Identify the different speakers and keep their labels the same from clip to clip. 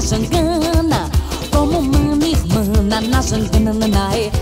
Speaker 1: na sangana Como mano e mana na sangana na nae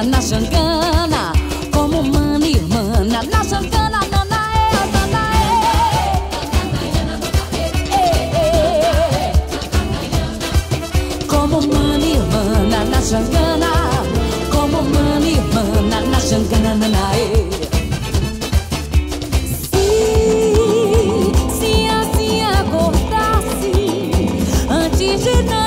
Speaker 1: Xangana, na Xangana, como mano mana, na Xangana, na na é, na na é. Como mano e mana, na Xangana, como mano e mana, na Xangana, na na é. Se, se assim acordasse antes de não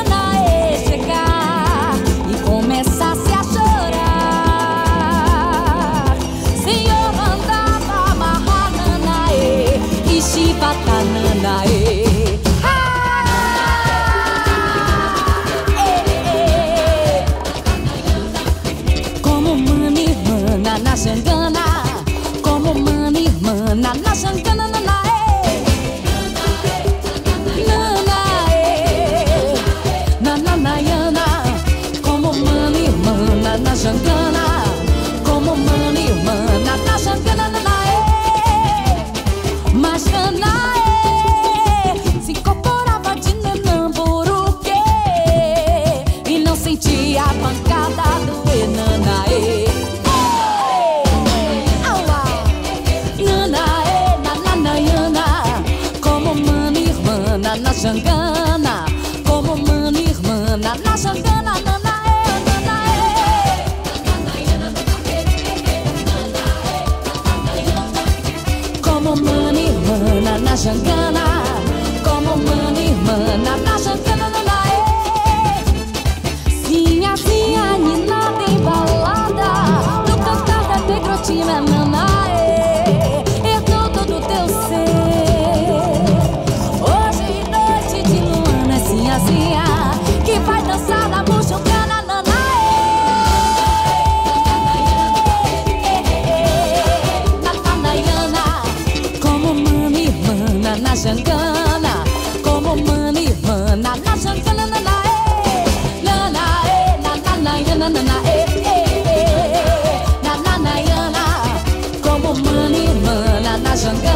Speaker 1: la na jangana, como mano e irmã, na jangana, na na na na e, na na na na na na na na na na, como mano e irmã, na jangana.